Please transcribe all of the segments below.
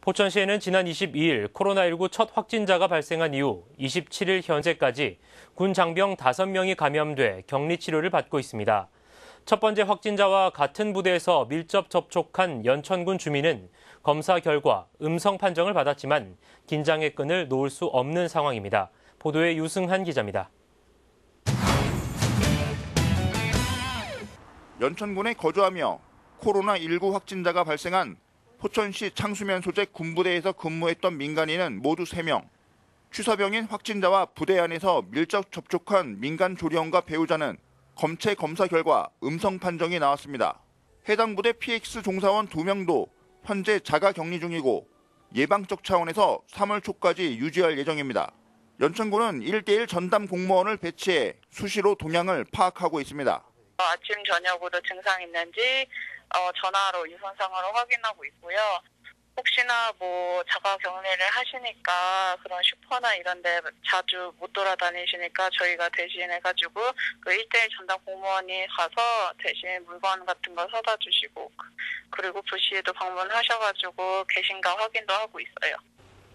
포천시에는 지난 22일 코로나19 첫 확진자가 발생한 이후 27일 현재까지 군 장병 5명이 감염돼 격리 치료를 받고 있습니다. 첫 번째 확진자와 같은 부대에서 밀접 접촉한 연천군 주민은 검사 결과 음성 판정을 받았지만 긴장의 끈을 놓을 수 없는 상황입니다. 보도에 유승한 기자입니다. 연천군에 거주하며 코로나19 확진자가 발생한 포천시 창수면 소재 군부대에서 근무했던 민간인은 모두 3명. 취사병인 확진자와 부대 안에서 밀접 접촉한 민간 조리원과 배우자는 검체 검사 결과 음성 판정이 나왔습니다. 해당 부대 PX 종사원 2명도 현재 자가 격리 중이고 예방적 차원에서 3월 초까지 유지할 예정입니다. 연천군은 1대1 전담 공무원을 배치해 수시로 동향을 파악하고 있습니다. 아침 저녁으로 증상 있는지 어, 전화로 유선상으로 확인하고 있고요. 혹시나 뭐 자가 격리를 하시니까 그런 슈퍼나 이런 데 자주 못 돌아다니시니까 저희가 대신해가지고 그 1대1 전담 공무원이 가서 대신 물건 같은 거 사다 주시고 그리고 부시에도 방문하셔가지고 계신가 확인도 하고 있어요.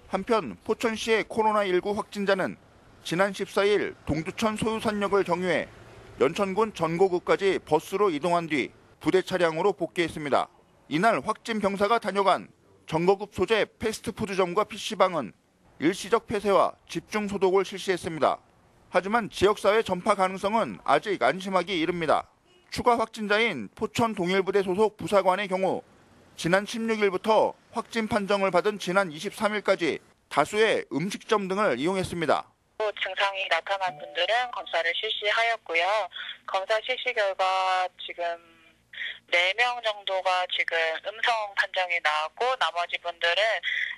한편 포천시의 코로나19 확진자는 지난 14일 동두천 소유산역을 경유해 연천군 전고구까지 버스로 이동한 뒤 부대 차량으로 복귀했습니다. 이날 확진 병사가 다녀간 전거급 소재 패스트푸드점과 PC방은 일시적 폐쇄와 집중 소독을 실시했습니다. 하지만 지역사회 전파 가능성은 아직 안심하기 이릅니다. 추가 확진자인 포천 동일부대 소속 부사관의 경우 지난 16일부터 확진 판정을 받은 지난 23일까지 다수의 음식점 등을 이용했습니다. 또 증상이 나타난 분들은 검사를 실시하였고요. 검사 실시 결과 지금 4명 정도가 지금 음성 판정이 나왔고 나머지 분들은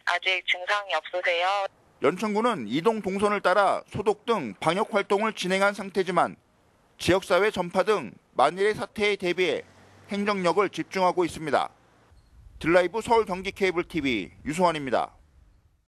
아직 증상이 없으세요. 연천군은 이동 동선을 따라 소독 등 방역 활동을 진행한 상태지만 지역사회 전파 등 만일의 사태에 대비해 행정력을 집중하고 있습니다. 드라이브 서울 경기 케이블 TV 유소환입니다.